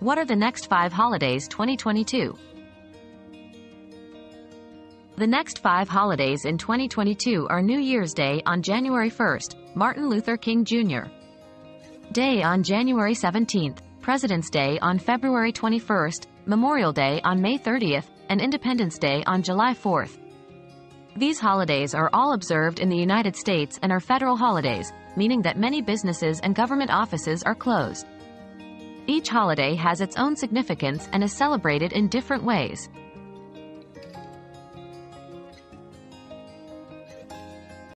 What are the next five holidays 2022? The next five holidays in 2022 are New Year's Day on January 1st, Martin Luther King Jr. Day on January 17th, President's Day on February 21st, Memorial Day on May 30th, and Independence Day on July 4th. These holidays are all observed in the United States and are federal holidays, meaning that many businesses and government offices are closed. Each holiday has its own significance and is celebrated in different ways.